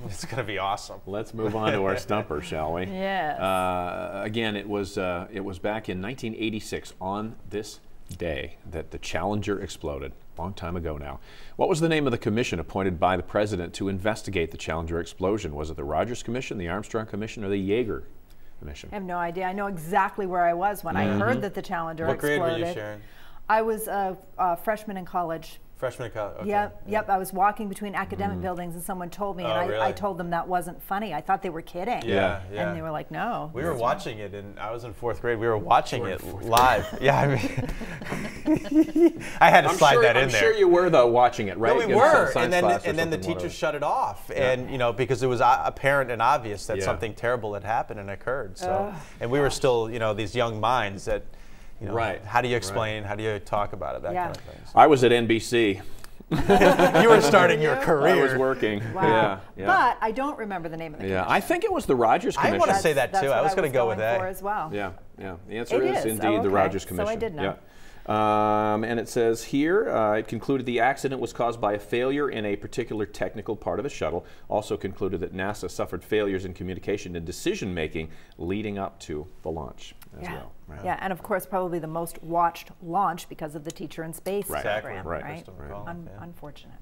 It's going to be awesome. Let's move on to our stumper, shall we? Yes. Uh, again, it was uh, it was back in 1986 on this day that the Challenger exploded. Long time ago now. What was the name of the commission appointed by the president to investigate the Challenger explosion? Was it the Rogers Commission, the Armstrong Commission, or the Yeager Commission? I have no idea. I know exactly where I was when I heard that the Challenger What grade exploded. were you, Sharon? I was a, a freshman in college. Freshman in college? Okay. Yep, yep. I was walking between academic buildings and someone told me, and Oh, I, I really? told them that wasn't funny. I thought they were kidding. Yeah, yeah. And they were like, no. We were watching it, and I was in fourth grade. We were watching it live. Yeah, I mean, I had to I'm slide sure, that in I'm there. sure you were though watching it, right? No, we In were, and then and then the something, teacher whatever. shut it off, and you know because it was uh, apparent and obvious that Yeah. something terrible had happened and occurred. So, and we were still, you know, these young minds that, you know, Right, How do you right. explain? How do you talk about it? That Yeah. kind of thing. I was at NBC. You were starting your career. I was working. Wow. Yeah, yeah. But I don't remember the name of the yeah, commission. I think it was the Rogers I wanna say that that's too. I what was gonna go with going A. for as well. Yeah, yeah. The answer It is, is. indeed Oh, the okay. Rogers So I Commission. did know. Yeah. Um, and it says here, uh, it concluded the accident was caused by a failure in a particular technical part of the shuttle. Also concluded that NASA suffered failures in communication and decision making leading up to the launch as Yeah. well. Right. Yeah, and of course, probably the most watched launch because of the Teacher in Space Right. Exactly. program, Right. right? Right. Un- yeah. Unfortunate.